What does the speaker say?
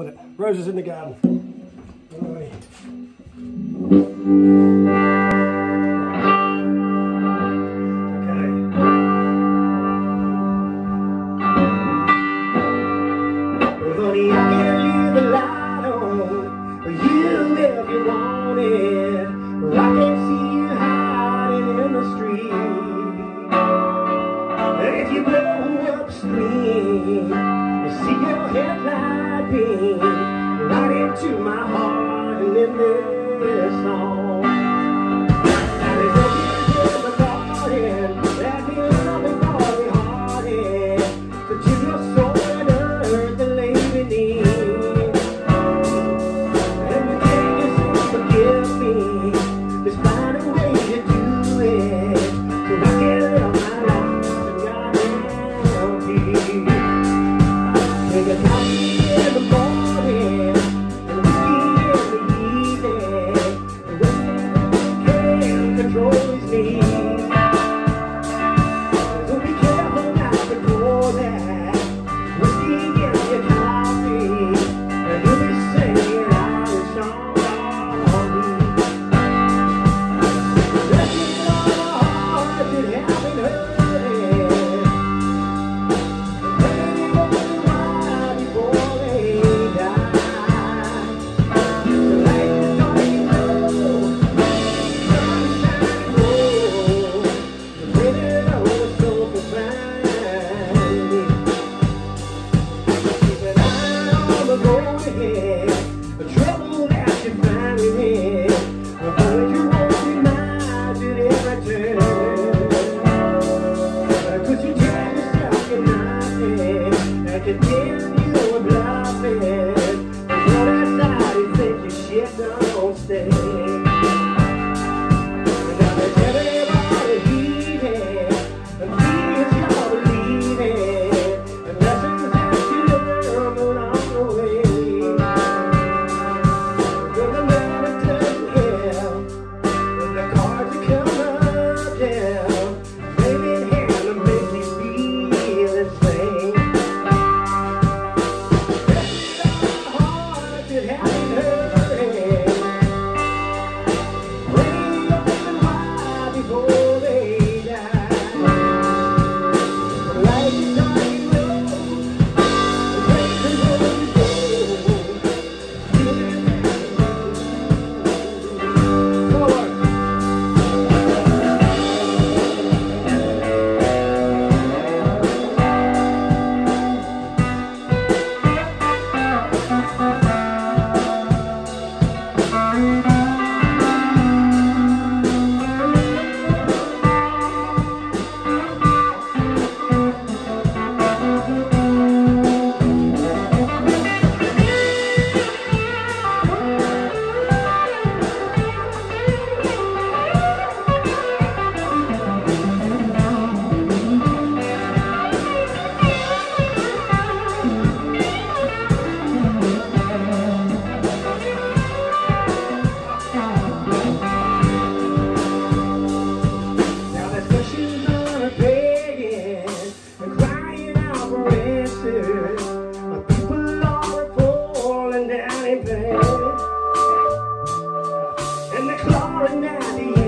But roses in the garden. to my heart and in this song. But I put you down, you're stuck in my head. I. calling at the